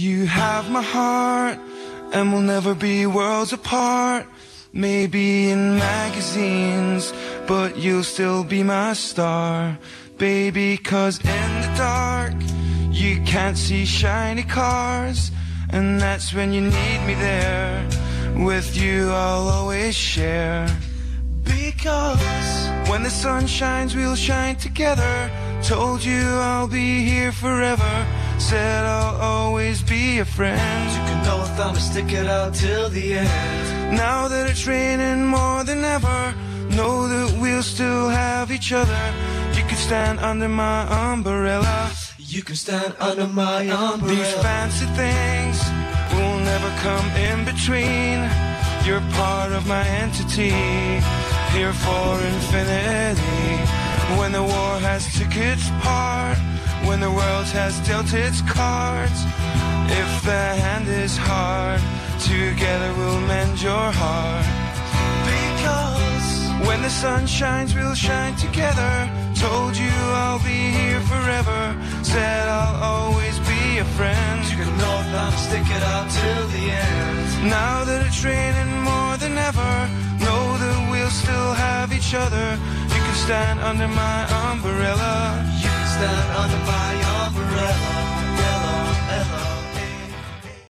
You have my heart, and we'll never be worlds apart. Maybe in magazines, but you'll still be my star. Baby, cause in the dark, you can't see shiny cars. And that's when you need me there. With you, I'll always share. Because when the sun shines, we'll shine together. Told you I'll be here forever. Said I'll always be a friend. You can know if I'ma stick it out till the end. Now that it's raining more than ever, know that we'll still have each other. You can stand under my umbrella. You can stand under my umbrella. These fancy things will never come in between. You're part of my entity, here for infinity. When the war has took its part, when the world has dealt its cards, if the hand is hard, together we'll mend your heart. Because when the sun shines, we'll shine together. Told you I'll be here forever. Said I'll always be a friend. You can know if I'ma stick it out till the end. Now that it's raining more than ever, know that we'll still have each other. You can stand under my umbrella. Stand my umbrella.